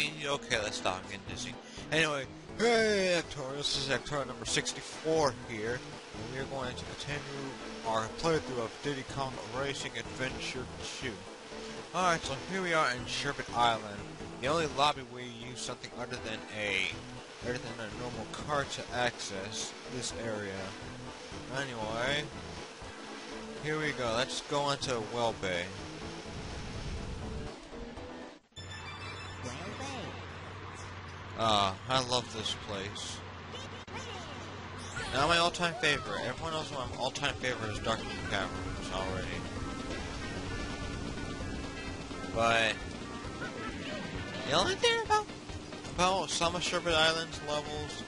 dizzy. Okay, let's stop getting dizzy. Anyway, hey, Actor, this is Actor number 64 here, and we're going to continue our playthrough of Diddy Kong Racing Adventure 2. Alright, so here we are in Sherbet Island. The only lobby where you use something other than a other than a normal car to access this area. Anyway, here we go. Let's go into Whale Bay. Ah, I love this place. Now my all-time favorite. Everyone knows my all-time favorite is Dark Moon Caverns already. But the only thing about about of Sherbet Island's levels,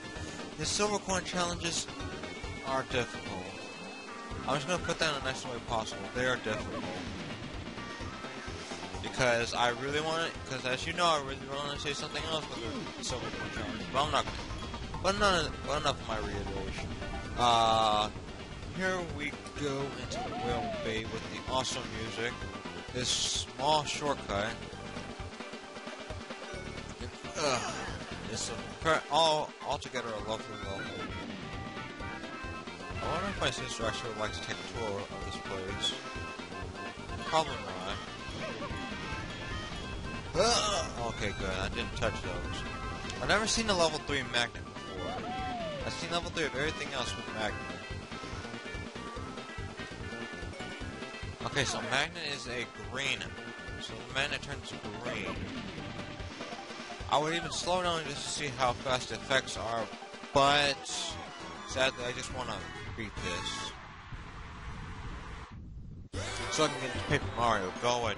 the silver coin challenges are difficult. I'm just gonna put that in the nicest way possible. They are difficult because I really want to. Because as you know, I really want to say something else the silver coin challenge, but I'm not. Gonna, but none. But enough of my reiteration. Uh, here we go into the Whale Bay with the awesome music. This small shortcut. Uh, it's a, all altogether a lovely level. I wonder if my sister actually would like to take a tour of this place. Probably not. Okay, good. I didn't touch those. I've never seen a level 3 magnet before. I've seen level 3 of everything else with magnet. Okay, so magnet is a green. So magnet turns green. I would even slow down just to see how fast the effects are, but sadly I just want to beat this. So I can get to Paper Mario. Go away,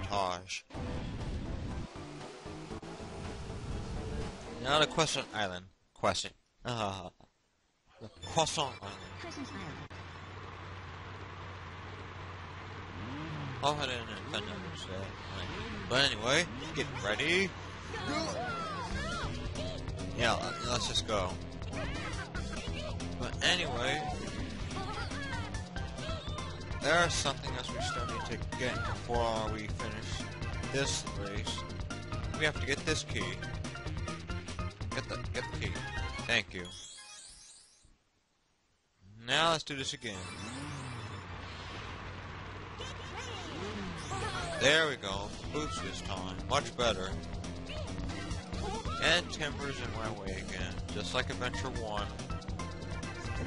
Now the Question Island. Question. Uh, the Croissant Island. I'll head in and find out. But anyway, get ready. Yeah, let's just go. But anyway, there's something else we still need to get before we finish this race. We have to get this key. Get the get the key. Thank you. Now let's do this again. There we go. Boots this time. Much better. And Timber's in my way again. Just like Adventure 1.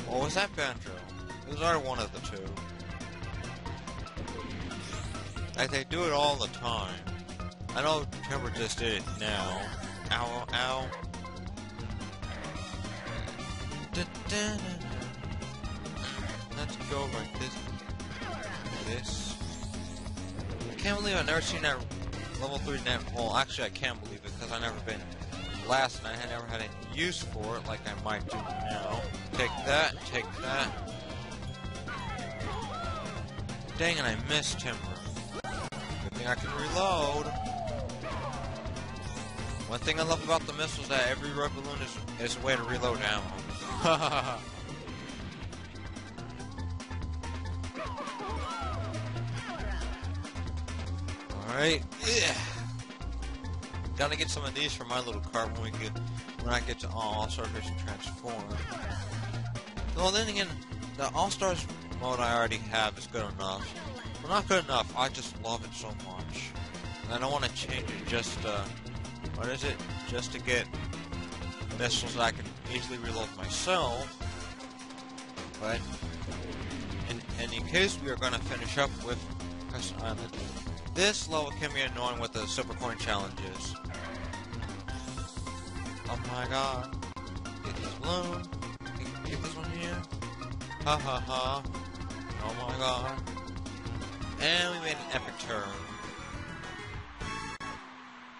What was that Banjo? It was either one of the two. Like, they do it all the time. I know Timber just did it now. Ow, ow. Let's go like this. This. I can't believe I've never seen that level 3 net. Well, actually, I can't believe it because I've never been last night. I never had any use for it like I might do now. Take that, take that. Dang it, I missed Timber. Good thing I can reload. One thing I love about the missile is that every red balloon is, is a way to reload ammo. Alright. Yeah. Gotta get some of these for my little car when we get when I get to All Star Vision Transform. Well then again, the All Stars mode I already have is good enough. Well not good enough, I just love it so much. And I don't want to change it just uh what is it? Just to get missiles I easily reload myself. But in, in case we are going to finish up with Crescent Island, this level can be annoying with the Super Coin challenges. Oh my god. Get this balloon. Get this one here. Ha ha ha. Oh my god. And we made an epic turn.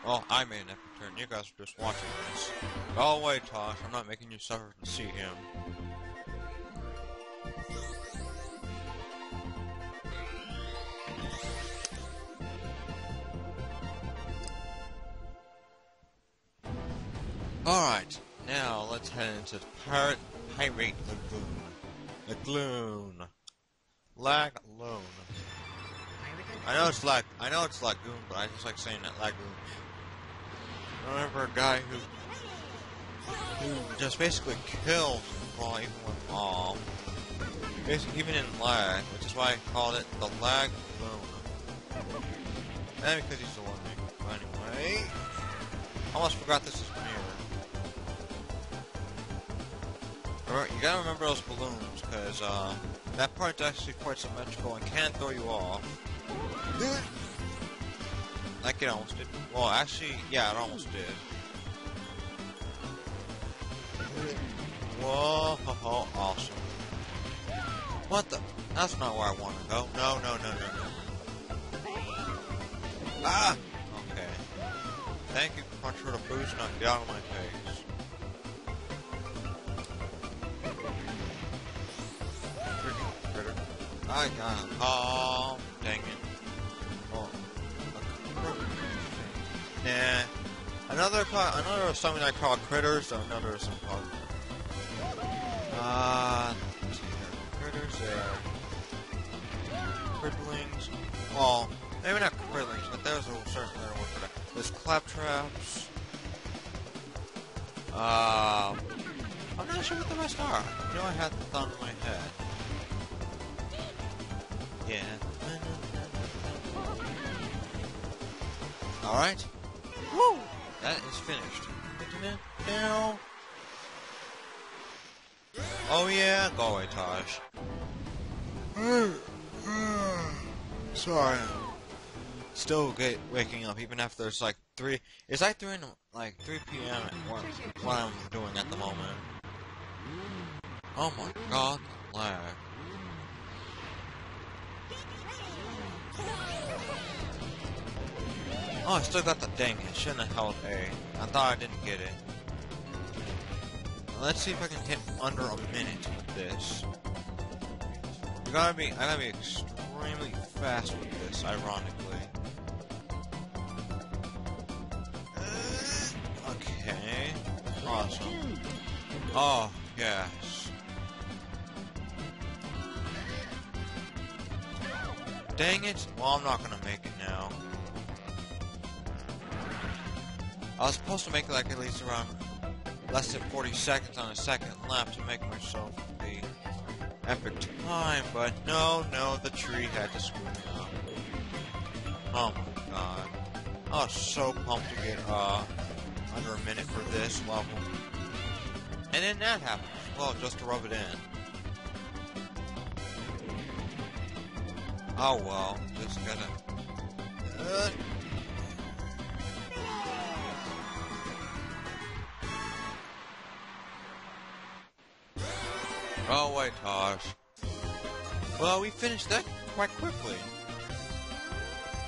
Well, I made an epic You guys are just watching this. Go away, Tosh. I'm not making you suffer to see him. Alright, now let's head into Pirate Pirate Lagoon. Lagoon. Lagoon. I know it's like I know it's Lagoon, but I just like saying that Lagoon. I remember a guy who who just basically killed while even with all. Basically, even in lag, which is why I called it the lag balloon. And because he's the one But anyway, almost forgot this is mirror. You gotta remember those balloons, because uh, that part's actually quite symmetrical and can throw you off. Like it almost did. Well, actually, yeah, it almost did. Whoa, ho, ho, awesome. What the? That's not where I want to go. No, no, no, no, no. Ah! Okay. Thank you, Crunch, for the boost. Now get out of my face. I got Oh, dang it. Nah. Another another something I call critters, another some called uh, critters there. Cripplings. Well, maybe not cripplings, but there's a certain one for that. There's claptraps. Um, I'm not sure what the rest are. You know, I had the thought in my head. Yeah. Alright. Finished. Now. Oh yeah, go away, Taj. Sorry. Still get waking up even after it's like three. It's like three, like three p.m. What, what I'm doing at the moment. Oh my god, lag. Oh, I still got the dang it. Shouldn't have held A. I thought I didn't get it. Let's see if I can hit under a minute with this. You gotta be, I gotta be extremely fast with this, ironically. Okay. Awesome. Oh, yes. Dang it! Well, I'm not gonna I was supposed to make like at least around less than 40 seconds on a second lap to make myself the epic time, but no, no, the tree had to screw me up. Oh my god. I was so pumped to get, uh, under a minute for this level. And then that happened well, just to rub it in. Oh well, just gotta... Oh, wait, Tosh. Well, we finished that quite quickly.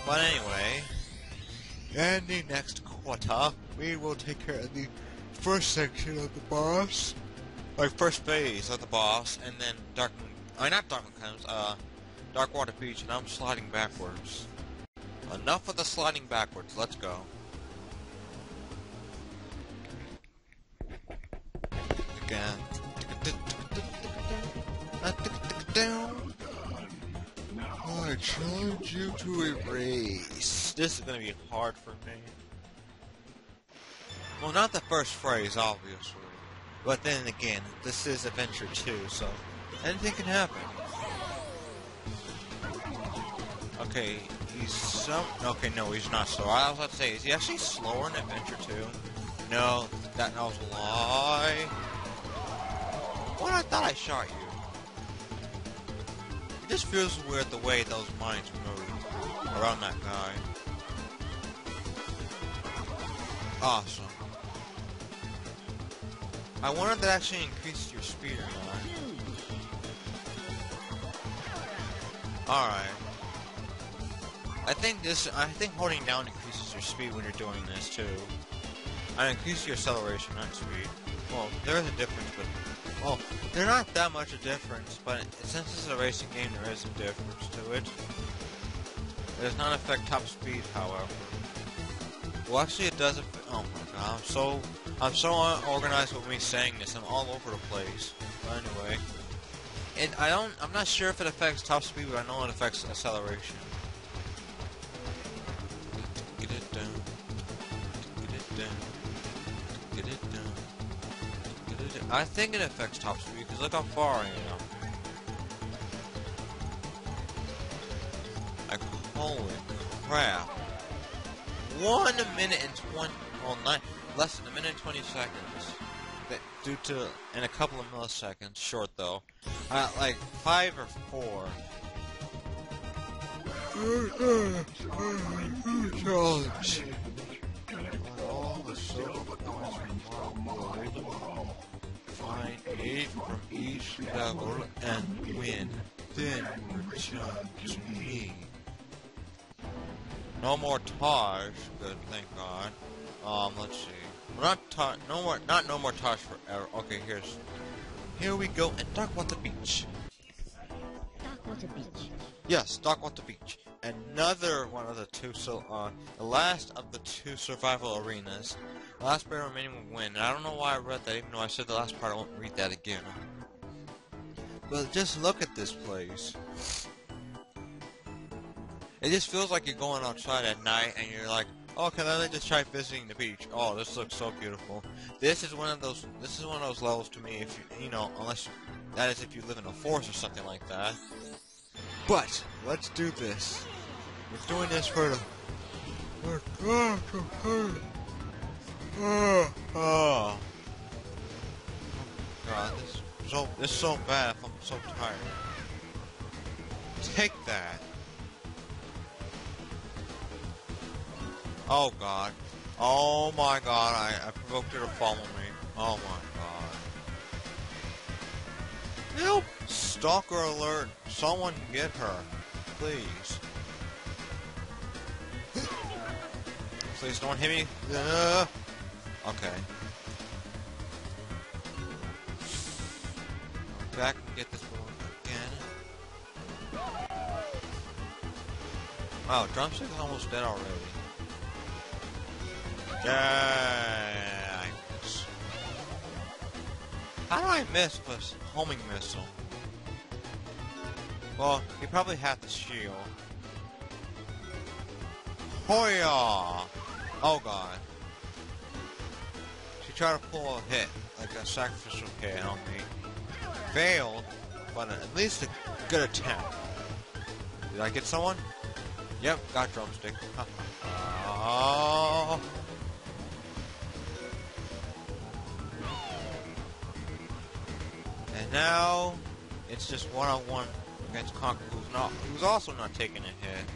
But anyway, in the next quarter, we will take care of the first section of the boss. Like, first phase of the boss, and then Dark... I mean, not Dark comes, uh, Dark Water Beach, and I'm sliding backwards. Enough of the sliding backwards, let's go. Again. Challenge you to a race. This is gonna be hard for me. Well, not the first phrase, obviously. But then again, this is Adventure 2, so anything can happen. Okay, he's some. Okay, no, he's not slow. I was about to say, is he actually slower in Adventure 2? No, that was a lie. What? I thought I shot you. This feels weird the way those mines move around that guy. Awesome. I wonder if that actually increases your speed or not. Alright. I think this, I think holding down increases your speed when you're doing this too. And increases your acceleration, not speed. Well, there is a difference, but well, they're not that much of a difference, but since is a racing game, there is a difference to it. It does not affect top speed, however. Well, actually, it does. Affect, oh my god, I'm so I'm so unorganized with me saying this. I'm all over the place. But anyway, and I don't. I'm not sure if it affects top speed, but I know it affects acceleration. I think it affects top speed because look how far I am. Like holy crap! One minute and twenty, well, nine, less than a minute and twenty seconds. Due to in a couple of milliseconds, short though. Uh, like five or four. All eight from each level and win. Then return to me. No more Taj. Good, thank God. Um, let's see. Not Taj. No more. Not no more Taj forever. Okay, here's. Here we go and Darkwater Beach. Darkwater Beach. Yes, Darkwater Beach. Another one of the two. So, uh, the last of the two survival arenas. Last player remaining will win. And I don't know why I read that, even though I said the last part. I won't read that again. But just look at this place. It just feels like you're going outside at night and you're like, oh, can I just try visiting the beach? Oh, this looks so beautiful. This is one of those. This is one of those levels to me. If you, you know, unless that is if you live in a forest or something like that. But let's do this. We're doing this for the. we're good For oh. God, this is so this is so bad. I'm so tired. Take that. Oh God. Oh my God. I, I provoked her to follow me. Oh my God. Help! Stalker alert. Someone get her. Please. Please don't hit me. Uh, okay. Back and get this one again. Wow, drumstick is almost dead already. Yeah, How do I miss this homing missile? Well, he probably had the shield. Hoya! Oh god. Tried to pull a hit, like a sacrificial hit on me. Failed, but at least a good attempt. Did I get someone? Yep, got drumstick. oh. And now it's just one on one against Conker, who's not who's also not taking a hit.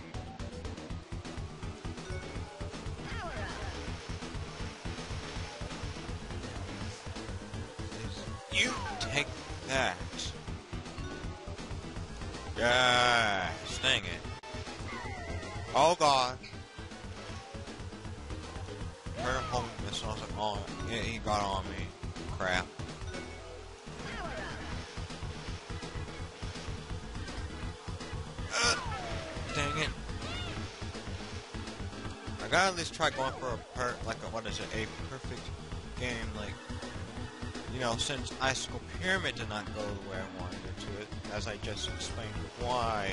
Try going for a per like a what is it, a perfect game like you know, since Icicle Pyramid did not go the way I wanted it to it, as I just explained why.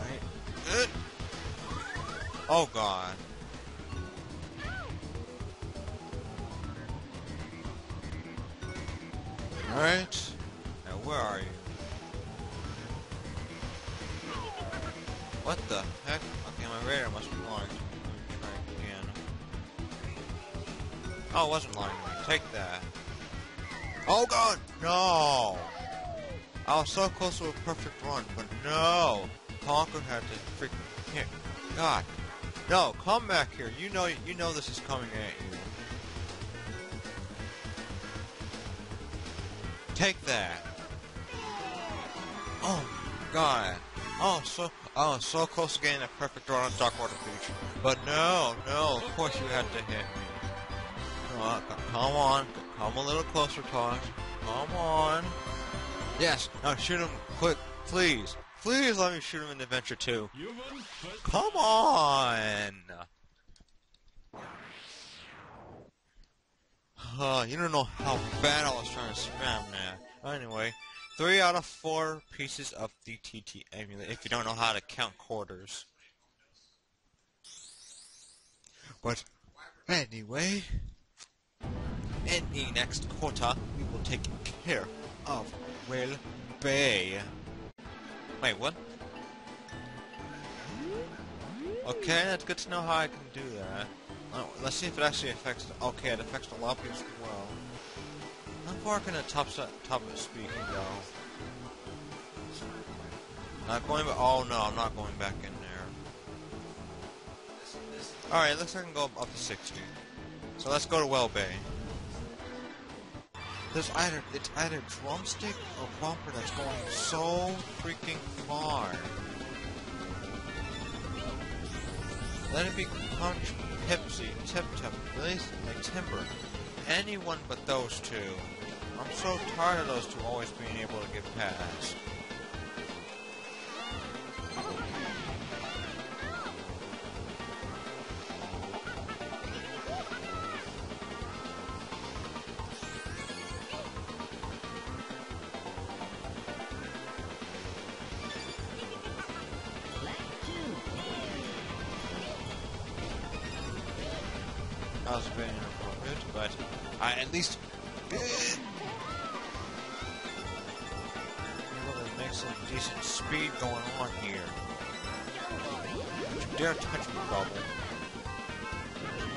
Right? Oh god. Alright. Now where are you? What the heck? Okay, my radar must Oh, it wasn't lying. Take that. Oh god! No! I was so close to a perfect run, but no! Conker had to freaking hit. God. No, come back here. You know you know this is coming at you. Take that. Oh god. Oh so oh so close to getting a perfect run on Darkwater Beach. But no, no, of course you had to hit me. Uh, come on, come a little closer, Tosh. Come on. Yes, now shoot him quick, please. Please let me shoot him in Adventure 2. Come on! Uh, you don't know how bad I was trying to spam that. Anyway, three out of four pieces of the TT amulet if you don't know how to count quarters. But anyway, in the next quarter, we will take care of Whale Bay. Wait, what? Okay, that's good to know how I can do that. Oh, let's see if it actually affects... Okay, it affects the lobby as well. How far can a top, top speed go? Not going back... Oh, no, I'm not going back in there. Alright, looks like I can go up to 60. So let's go to Whale Bay. There's either... It's either drumstick or bumper that's going so freaking far. Let it be Crunch, Pipsy, Tip Tip, Blaze, like Timber. Anyone but those two. I'm so tired of those two always being able to get past. Was very inappropriate, but I at least eh, to make some decent speed going on here. Don't you dare touch me, Bubble.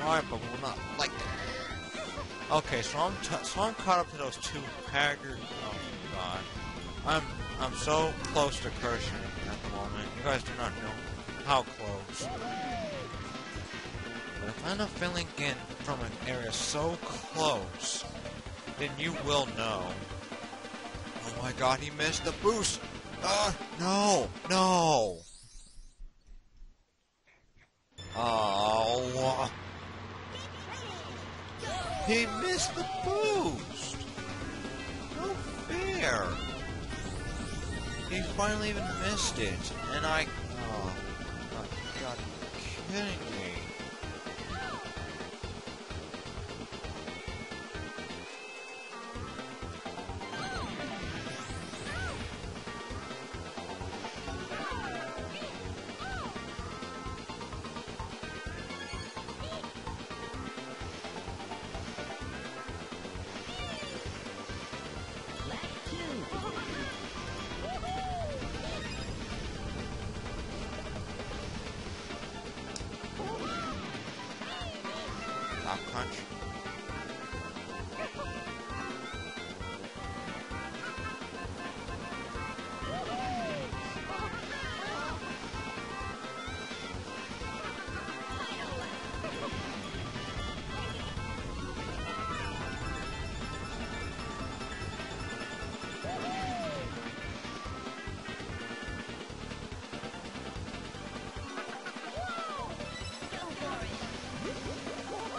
Alright, Bubble, not like that. Okay, so I'm so I'm caught up to those two haggard. Oh God, I'm I'm so close to cursing at the moment. You guys do not know how close. I up filling in from an area so close, then you will know. Oh my god, he missed the boost! Ah, no, no! Oh, he missed the boost! No fair! He finally even missed it, and I... Oh, my god, are you kidding me?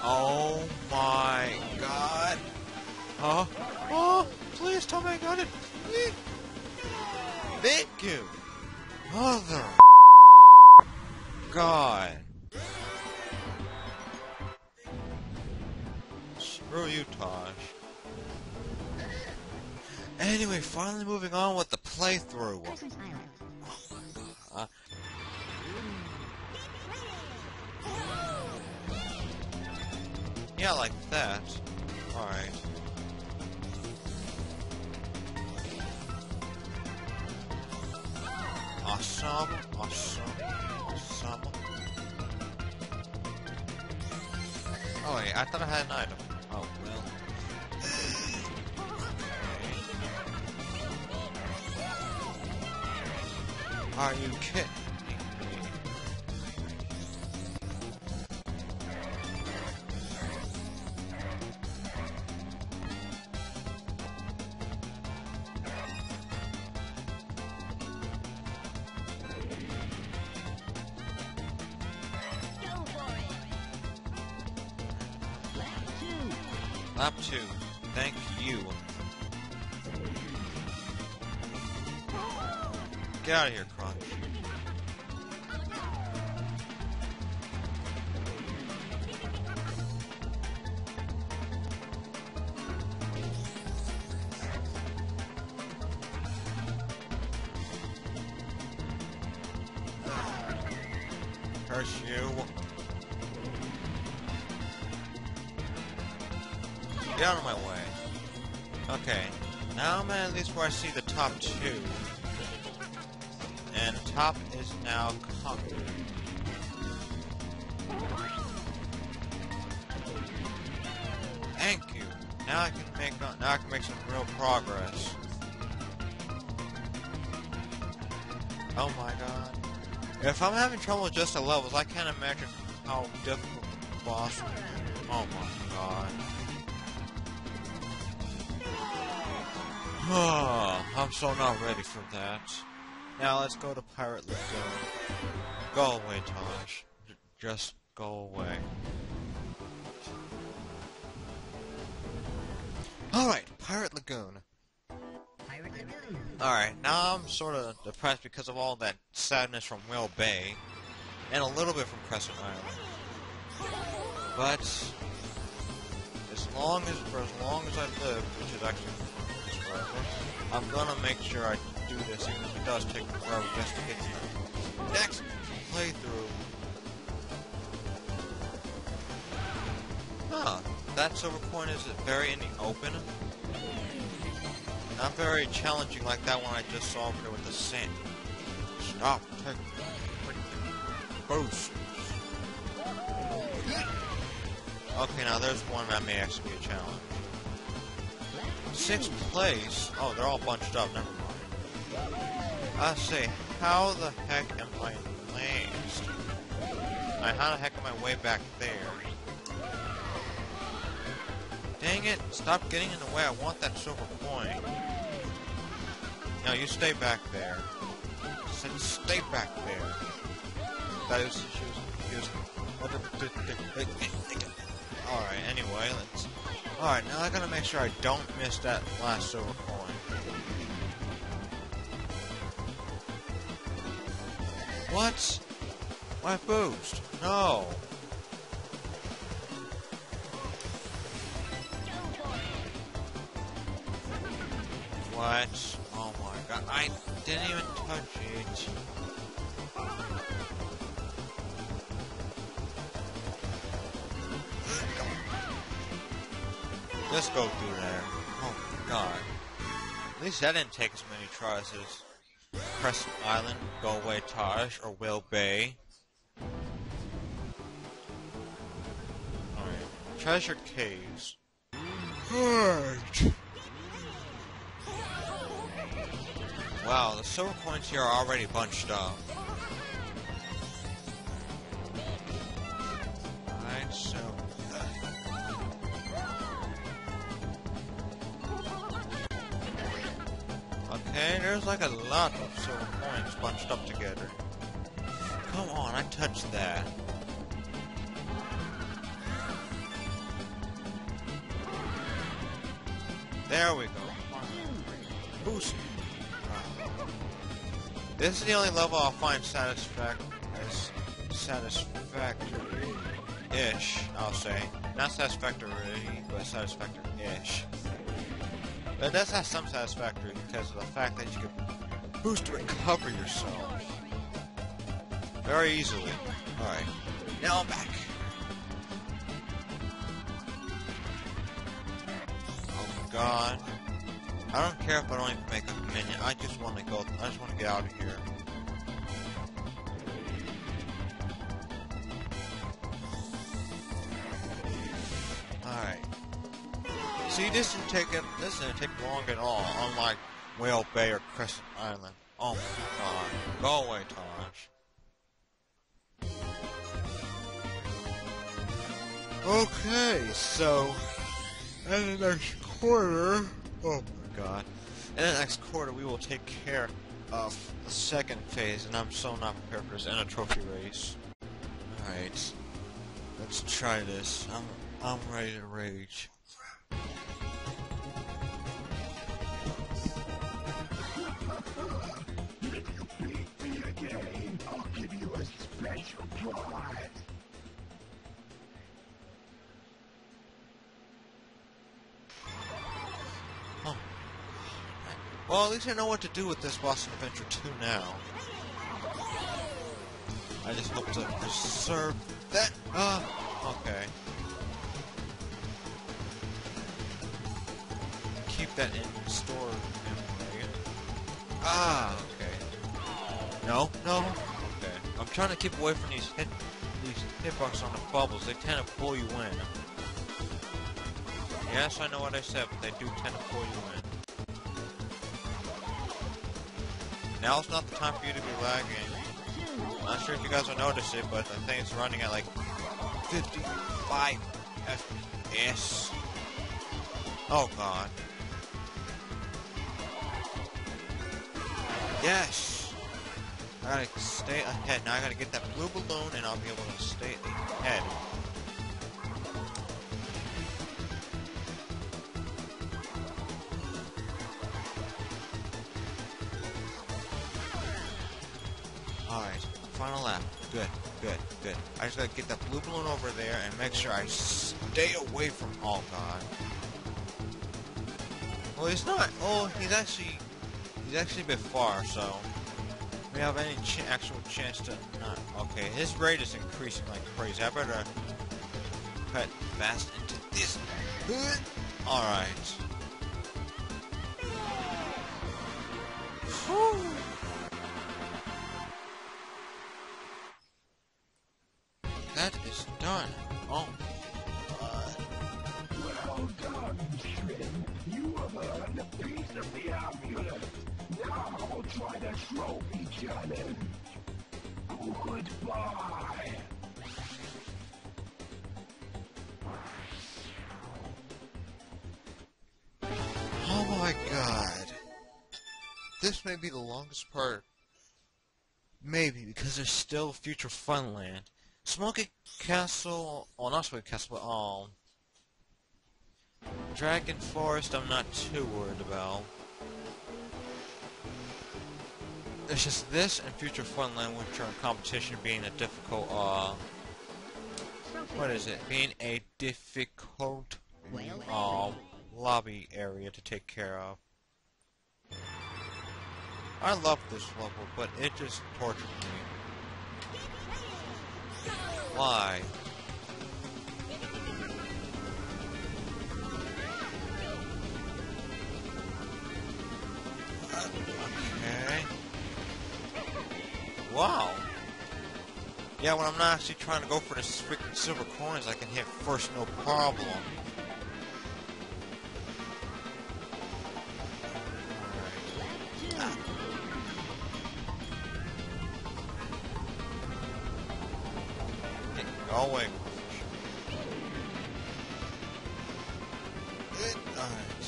Oh my god. Huh? Oh, please tell me I got it. Please. Thank you. Mother. God. Screw you, Tosh. Anyway, finally moving on with the playthrough. Yeah, like that. Alright. Awesome, awesome, awesome. Oh wait, I thought I had an item. Oh, well. Are you kidding Lap 2. Thank you. Get out of here, If I'm having trouble with just the levels, I can't imagine how difficult the boss. Oh my god. I'm so not ready for that. Now let's go to Pirate Lagoon. Go away, Taj. J just go away. Alright, Pirate Lagoon. Alright, now I'm sort of depressed because of all that sadness from Whale Bay, and a little bit from Crescent Island. But, as long as, for as long as I live, which is actually forever, I'm gonna make sure I do this, even if it does take forever just to get to the next playthrough. Huh, that silver coin is very in the open. Not very challenging like that one I just saw over there with the sand. Stop taking boosts. Okay, now there's one that may actually be a challenge. Sixth place? Oh, they're all bunched up, never mind. I say, how the heck am I last? I, how the heck am I way back there? Dang it, stop getting in the way, I want that silver coin. Now you stay back there. Said stay back there. That is, she was, he was, Alright, anyway, let's, alright, now I gotta make sure I don't miss that last silver coin. What? My boost? No. What? Didn't even touch it. Let's go through there. Oh my god. At least that didn't take as many tries as Crescent Island, Galway Taj, or Whale Bay. Alright. Treasure Caves. Alright. Wow, the silver coins here are already bunched up. Alright, so... Okay, there's like a lot of silver coins bunched up together. Come on, I touched that. There we go. Boost. This is the only level I'll find satisfac as satisfactory-ish, I'll say. Not satisfactory, but satisfactory-ish. But it does have some satisfactory because of the fact that you can boost recover yourself. Very easily. Alright. Now I'm back. Oh god. I don't care if I don't even make a minion. I just want to go. I just want to get out of here. Alright. See, this didn't take it. This didn't take long at all. Unlike Whale Bay or Crescent Island. Oh my god. Go away, Tosh. Okay, so in the next quarter, oh my god, in the next quarter we will take care of the second phase, and I'm so not prepared for this, and a trophy race. Alright, let's try this. I'm, I'm ready to rage. Oh. Well, at least I know what to do with this Boston Adventure 2 now. I just hope to preserve that. Uh, okay. Keep that in store. area. Ah, okay. No, no. Okay. I'm trying to keep away from these hit these hitbox on the bubbles. They tend to pull you in. Yes, I know what I said, but they do tend to pull you in. Now's not the time for you to be lagging. I'm not sure if you guys will notice it, but I think it's running at like 55 FPS. Oh god. Yes! I gotta stay ahead. Now I gotta get that blue balloon and I'll be able to stay ahead. I just gotta get that blue balloon over there and make sure I stay away from... Oh god. Well, he's not. Oh, he's actually... He's actually a bit far, so... We have any ch actual chance to not... Okay, his rate is increasing like crazy. I better cut fast into this. Alright. Done. Oh. Well done. You a piece of the. Now try the trophy. Goodbye. Oh my god. This may be the longest part. Maybe, because there's still Future Funland. Smoky Castle, oh not Smoky Castle, but um... Dragon Forest I'm not too worried about. It's just this and Future Funland which are in competition being a difficult, uh... What is it? Being a difficult, um, lobby area to take care of. I love this level, but it just tortured me. Why? Okay. Wow. Yeah, when I'm not actually trying to go for the freaking silver coins, I can hit first no problem. Go. Good. Alright.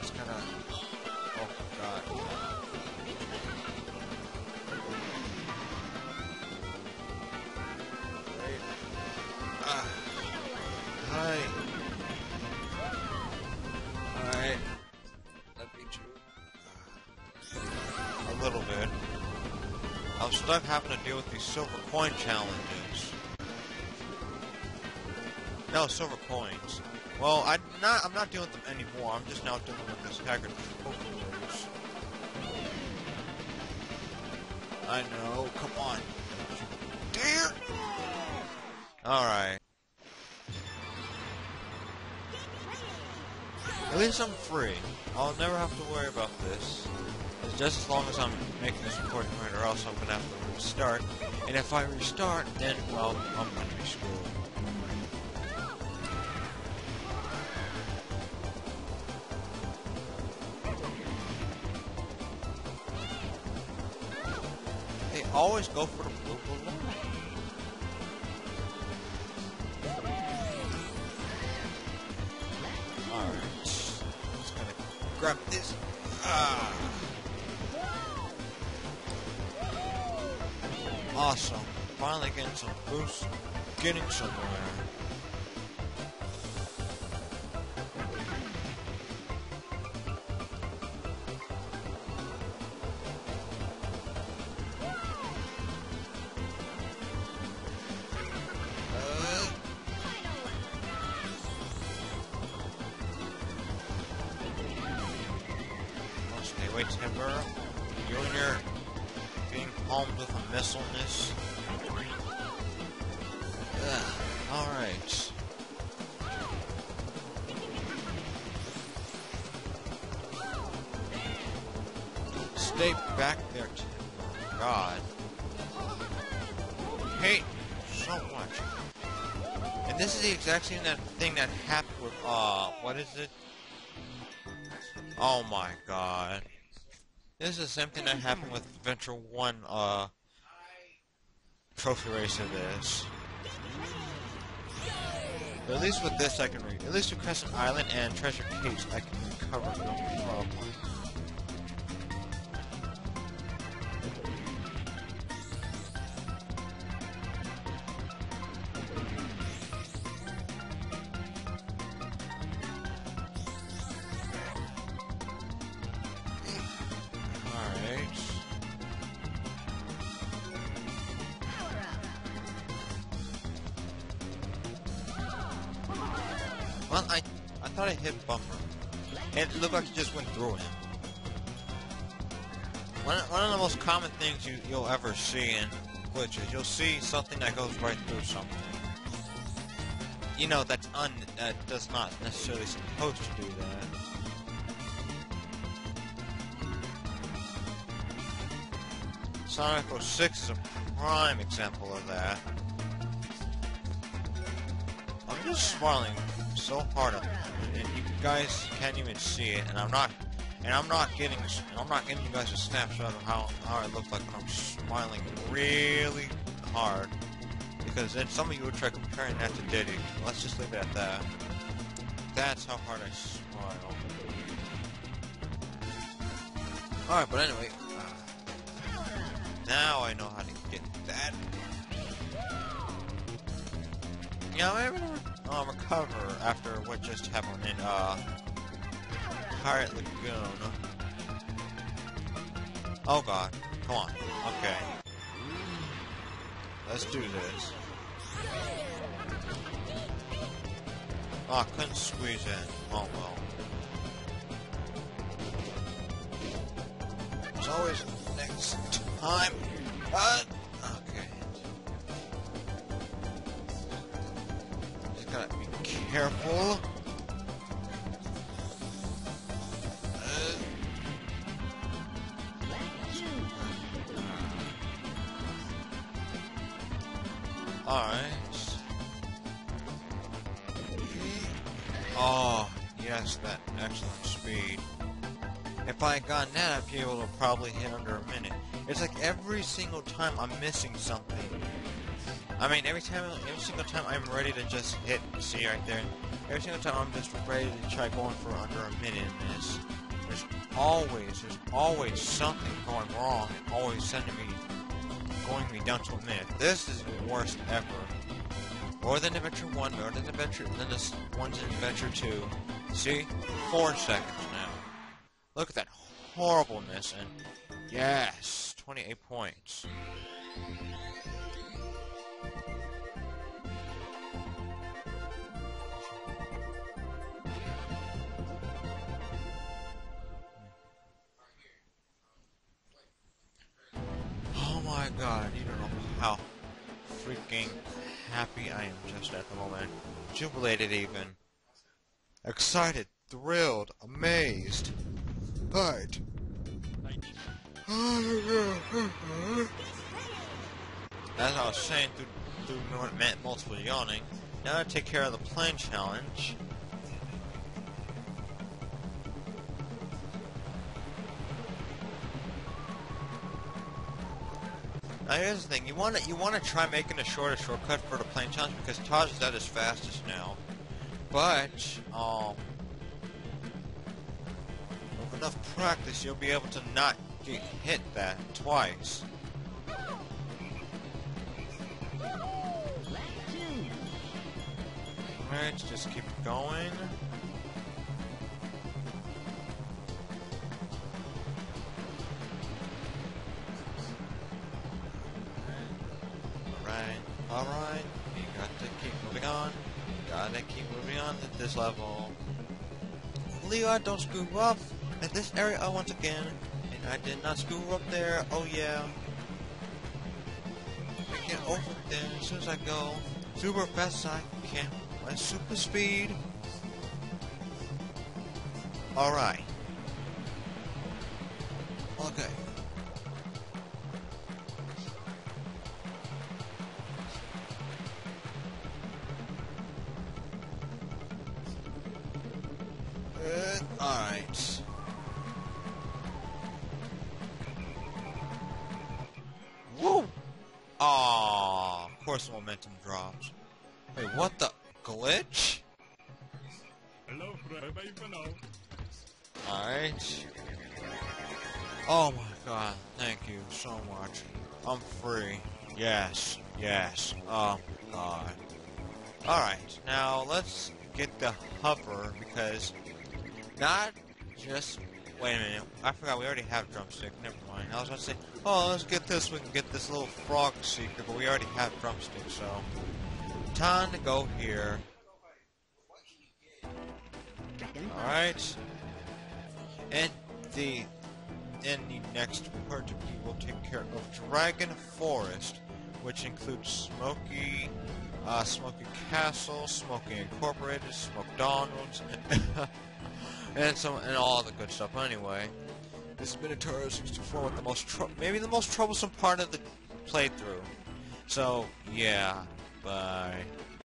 Just gotta... Oh, God. Wait. Ah. Hi. Alright. That be true. A little bit. I was stuck having to deal with these silver coin challenges. No, silver coins. Well, I'm not. I'm not dealing with them anymore. I'm just now dealing with this haggard Pokeballs. I know. Come on. Dear. All right. At least I'm free. I'll never have to worry about this. Just as long as I'm making this recording right, or else I'm gonna have to restart. And if I restart, then well, I'm gonna be screwed. Always go for the blue balloon. Alright. Just gonna grab this. Ah. Awesome. Finally getting some boost. Getting somewhere. girl. You and your being palmed with a missileness. This alright. Stay back there, God. Hate so much. And this is the exact same that thing that happened with, uh, what is it? Oh my god. This is the same thing that happened with Venture 1, uh, Trophy Race of this. But at least with this I can read. At least with Crescent Island and Treasure Caves I can recover no problem. Well, I I thought I hit bumper. It looked like it just went through him. One, one of the most common things you, you'll ever see in glitches, you'll see something that goes right through something. You know, that's un that does not necessarily supposed to do that. Sonic 06 is a prime example of that. I'm just smiling so hard at and you guys can't even see it, and I'm not, and I'm not getting, I'm not giving you guys a snapshot of how how I look like when I'm smiling really hard, because then some of you would try comparing that to Diddy. Let's just leave it at that. That's how hard I smile. All right, but anyway, now I know how to get that. Yeah, I'm uh, recover after what just happened in uh, Pirate Lagoon. Oh god, come on. Okay. Let's do this. Oh, I couldn't squeeze in. Oh well. There's always next time. Uh, I'm missing something. I mean, every time, every single time I'm ready to just hit, C right there, every single time I'm just ready to try going for under a minute in this, there's always, there's always something going wrong and always sending me, going me down to a minute. This is the worst ever. More than Adventure 1, more than Adventure, than this one's Adventure 2. See? Four seconds now. Look at that horribleness and, yes, 28 points. Oh my god, you don't know how freaking happy I am just at the moment. Jubilated even. Excited, thrilled, amazed. But... As I was saying through, through multiple yawning, now I take care of the plane challenge. Now here's the thing, you wanna you wanna try making a shorter shortcut for the plane challenge because Taj is at his fastest now. But um with enough practice you'll be able to not get hit that twice. Alright, just keep going. Alright, alright. You got to keep moving on. Gotta keep moving on at this level. Leo, don't screw up at this area once again. I did not screw up there. Oh yeah. I get over there as soon as I go. Super fast I can. My super speed. Alright. Okay. Course momentum drops. Wait, what the? Glitch? Hello, Alright. Oh my god, thank you so much. I'm free. Yes, yes. Oh god. Alright, now let's get the hover because not just wait a minute. I forgot we already have drumstick. Never mind. I was gonna say, oh let's get this, we can get this little frog seeker, but we already have drumsticks, so time to go here. Alright. And the in the next part of we will take care of Dragon Forest, which includes Smoky, uh, Smoky Castle, Smoky Incorporated, Smoke Donald's, and some and all the good stuff. Anyway, this Minotaur 64 with the most maybe the most troublesome part of the playthrough. So yeah, bye.